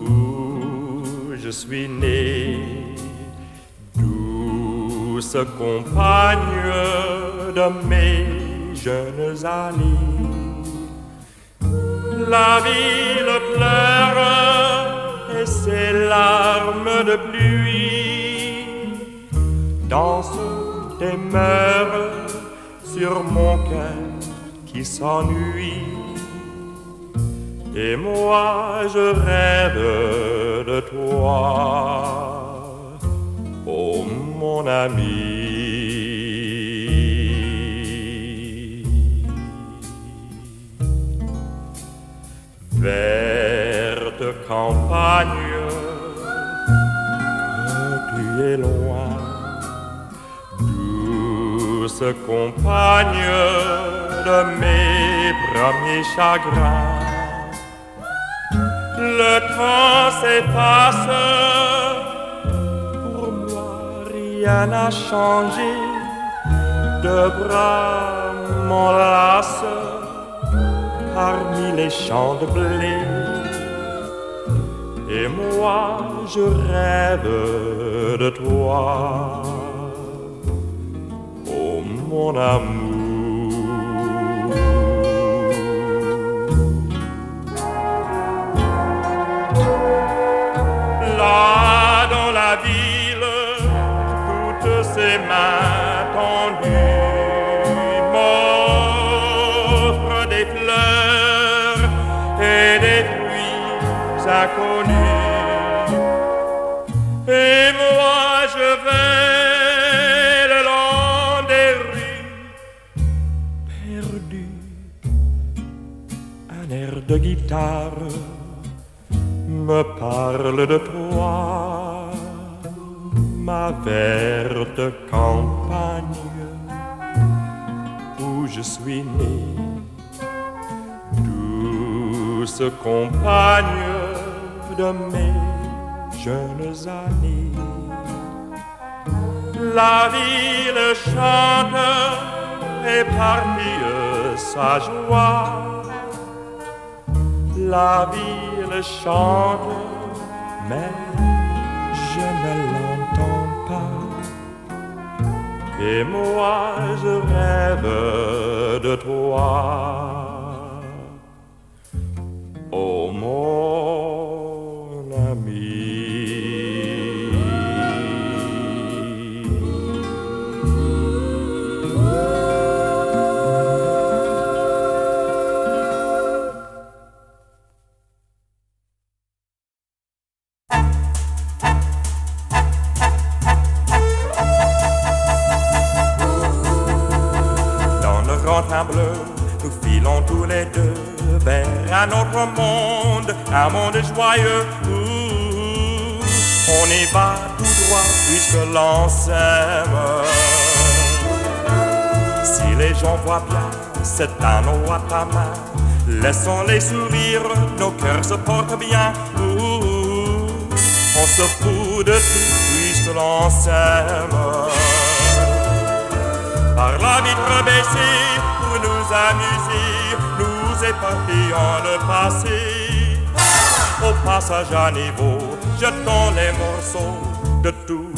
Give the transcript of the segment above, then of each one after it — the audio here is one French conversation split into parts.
où je suis né. Douce compagne de mes jeunes années. La ville pleure et ses larmes de pluie dansent des meurs sur mon cœur qui s'ennuie. Et moi je rêve de toi, oh mon ami. Verte campagne, tu es loin, douce compagne de mes premiers chagrins. Pour moi rien n'a changé, de bras m'enlacent parmi les champs de blé. Et moi je rêve de toi, oh mon amour. Et moi je vais le long des rues, perdu, un air de guitare me parle de toi, ma verte campagne où je suis né. Douce compagne de mes jeunes années, la ville chante et parmi eux sa joie la ville chante, mais je ne l'entends pas. Et moi je rêve de toi. Oh Nous filons tous les deux vers un autre monde, un monde joyeux où on y va tout droit puisque l'on s'aime. Si les gens voient bien cet anneau à ta main, laissons-les sourire, nos cœurs se portent bien. On se fout de tout puisque l'on s'aime par la vitre baissée pour nous amuser, nous éparpillons le passé. Au passage à niveau, jetons les morceaux de tout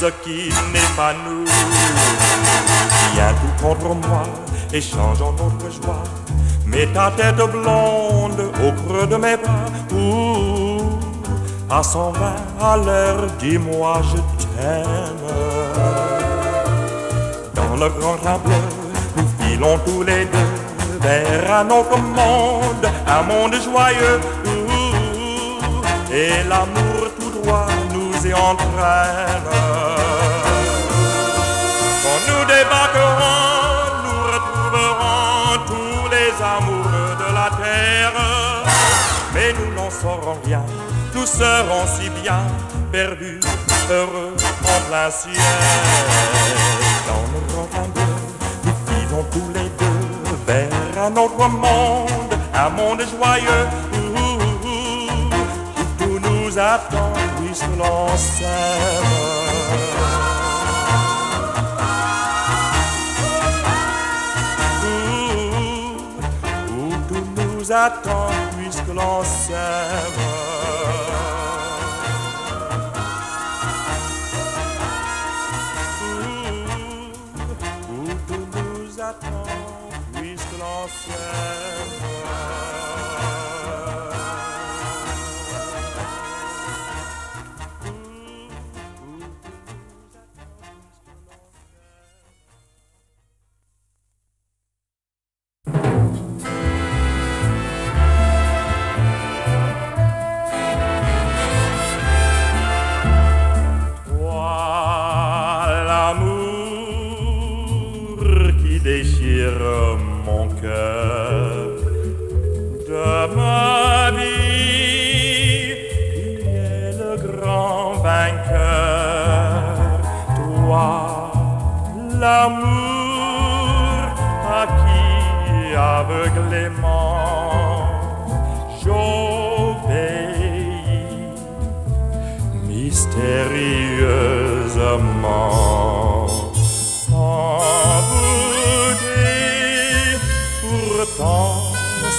ce qui n'est pas nous. Viens tout contre moi, échangeons notre joie. Mets ta tête blonde au creux de mes bras. Ouh, à 120 à l'heure, dis-moi je t'aime. Le grand nous filons tous les deux vers un autre monde, un monde joyeux. Et l'amour tout droit nous y entraîne. Quand nous débarquerons, nous retrouverons tous les amoureux de la terre. Mais nous n'en saurons rien, nous serons si bien perdus, heureux en plein ciel. Nous filons tous les deux vers un autre monde, un monde joyeux où, tout nous attend puisque l'on s'aime. Attend puisque l'on s'aime. L'amour qui déchire mon cœur de ma vie, qui est le grand vainqueur. Toi, l'amour à qui aveuglément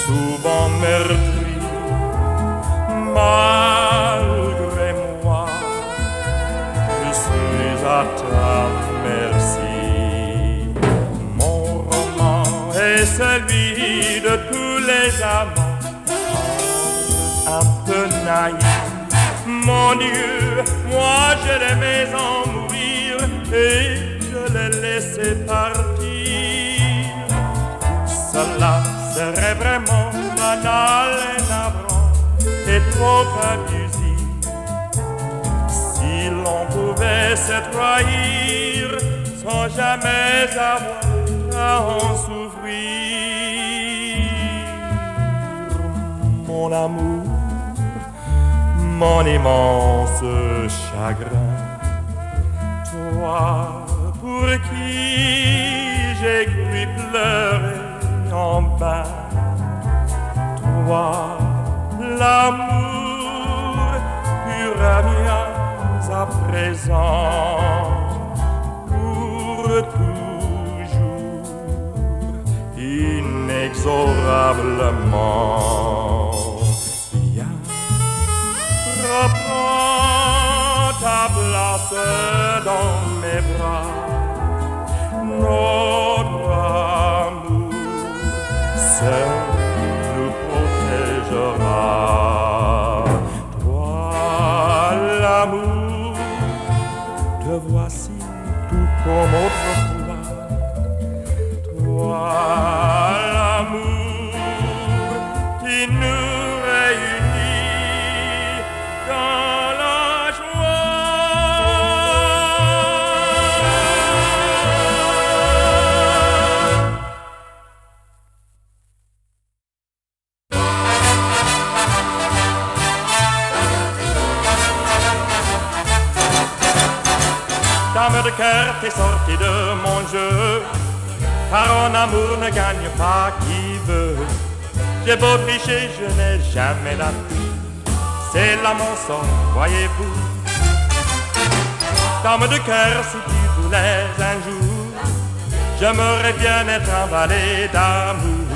souvent meurtri, malgré moi, je suis à ta merci. Mon roman est celui de tous les amants, un peu naïfs. Mon Dieu, moi je l'aimais en mourir et je l'ai laissé partir. Cela serait vraiment banal et et trop si l'on pouvait se trahir sans jamais avoir à en souffrir. Mon amour mon immense chagrin. Toi, pour qui j'ai cru pleurer en bas. Toi, l'amour à à présent. Pour toujours, inexorablement. Viens reprends ta place dans mes bras. Notre amour Dame de cœur, t'es sorti de mon jeu. Car en amour ne gagne pas qui veut. J'ai beau tricher, je n'ai jamais la C'est là mon sort, voyez-vous. Dame de cœur, si tu voulais un jour, j'aimerais bien être emballé d'amour.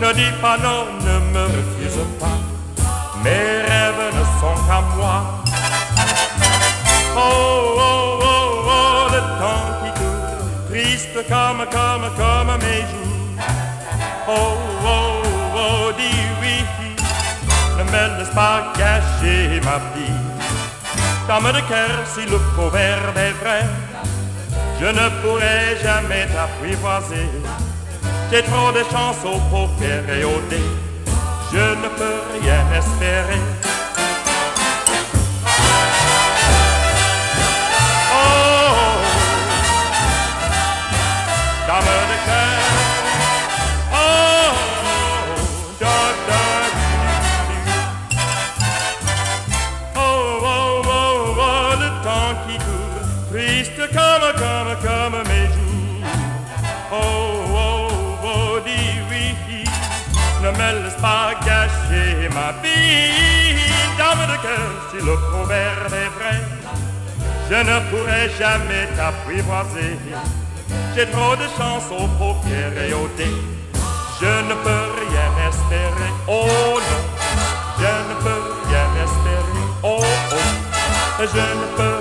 Ne dis pas non, ne me refuse pas. Mes rêves ne sont qu'à moi. Oh, oh, comme, comme, comme mes jours. Oh, oh, oh, dis oui, ne me laisse pas gâcher ma vie. Dame de cœur, si le proverbe est vrai, je ne pourrai jamais t'apprivoiser. J'ai trop de chance au poker et au dé, je ne peux rien espérer. Comme, comme, comme mes jours. Oh, oh, oh, dis oui, ne me laisse pas gâcher ma vie. Dame de cœur, si le proverbe est vrai, je ne pourrai jamais t'apprivoiser. J'ai trop de chance aux paupières et au. Je ne peux rien espérer, oh non. Je ne peux rien espérer, oh oh. Je ne peux